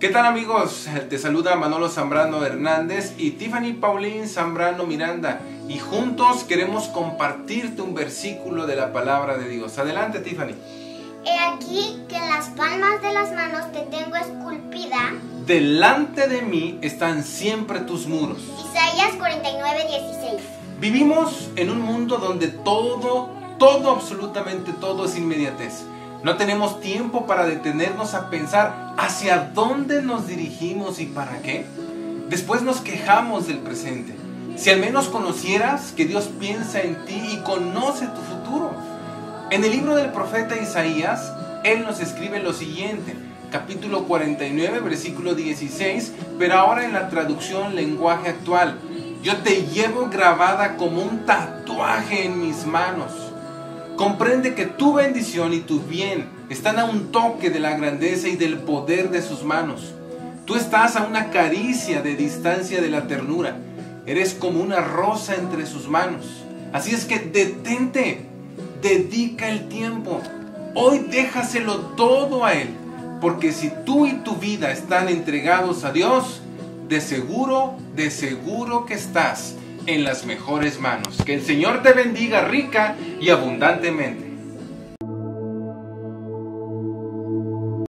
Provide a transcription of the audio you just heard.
¿Qué tal amigos? Te saluda Manolo Zambrano Hernández y Tiffany Paulín Zambrano Miranda y juntos queremos compartirte un versículo de la palabra de Dios. Adelante Tiffany. He aquí que en las palmas de las manos te tengo esculpida. Delante de mí están siempre tus muros. Isaías 49, 16. Vivimos en un mundo donde todo, todo, absolutamente todo es inmediatez. No tenemos tiempo para detenernos a pensar hacia dónde nos dirigimos y para qué. Después nos quejamos del presente. Si al menos conocieras que Dios piensa en ti y conoce tu futuro. En el libro del profeta Isaías, Él nos escribe lo siguiente, capítulo 49, versículo 16, pero ahora en la traducción lenguaje actual. Yo te llevo grabada como un tatuaje en mis manos Comprende que tu bendición y tu bien están a un toque de la grandeza y del poder de sus manos. Tú estás a una caricia de distancia de la ternura. Eres como una rosa entre sus manos. Así es que detente, dedica el tiempo. Hoy déjaselo todo a Él. Porque si tú y tu vida están entregados a Dios, de seguro, de seguro que estás en las mejores manos. Que el Señor te bendiga rica y abundantemente.